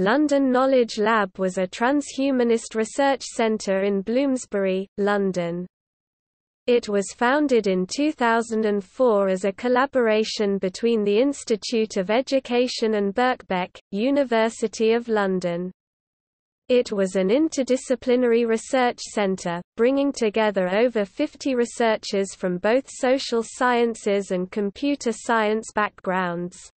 London Knowledge Lab was a transhumanist research centre in Bloomsbury, London. It was founded in 2004 as a collaboration between the Institute of Education and Birkbeck, University of London. It was an interdisciplinary research centre, bringing together over 50 researchers from both social sciences and computer science backgrounds.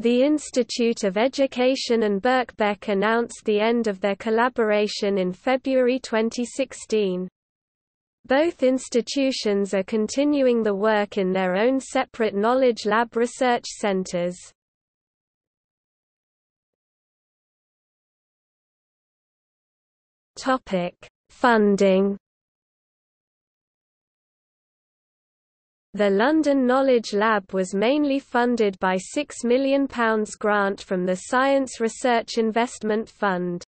The Institute of Education and Birkbeck announced the end of their collaboration in February 2016. Both institutions are continuing the work in their own separate Knowledge Lab research centers. Funding The London Knowledge Lab was mainly funded by £6 million grant from the Science Research Investment Fund.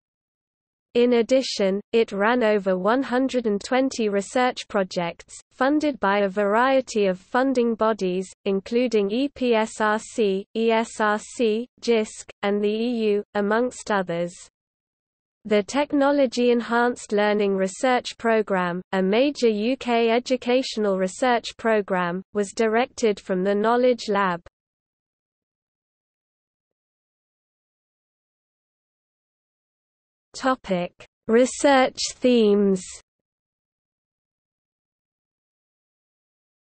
In addition, it ran over 120 research projects, funded by a variety of funding bodies, including EPSRC, ESRC, JISC, and the EU, amongst others. The Technology Enhanced Learning Research Programme, a major UK educational research programme, was directed from the Knowledge Lab. Research themes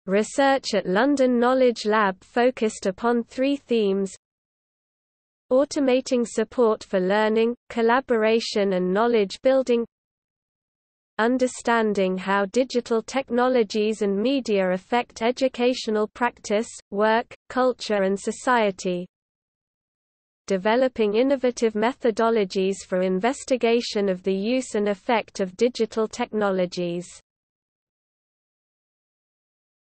Research at London Knowledge Lab focused upon three themes automating support for learning, collaboration and knowledge building understanding how digital technologies and media affect educational practice, work, culture and society developing innovative methodologies for investigation of the use and effect of digital technologies